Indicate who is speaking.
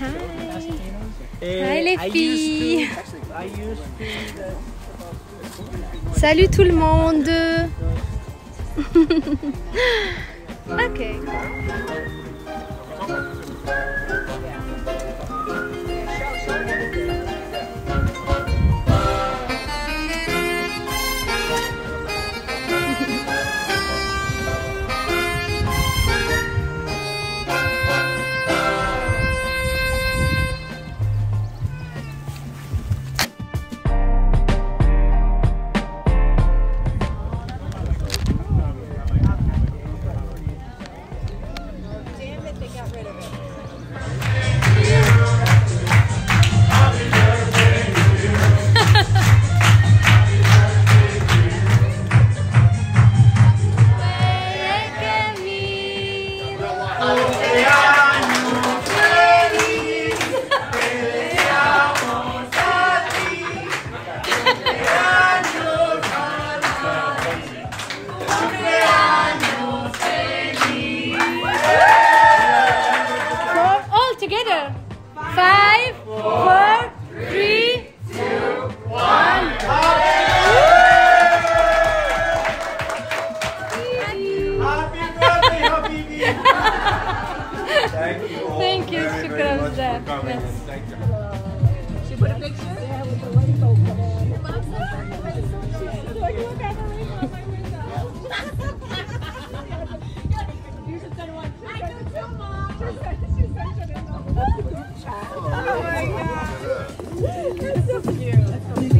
Speaker 1: Hi. Les filles. Salut tout le monde. together. Five, four, three, two, one. Happy birthday, Habibi! Thank you. Thank you. Very, very much for coming. Yes. She put a picture? With the rainbow. Oh my god. That's so cute. That's so cute.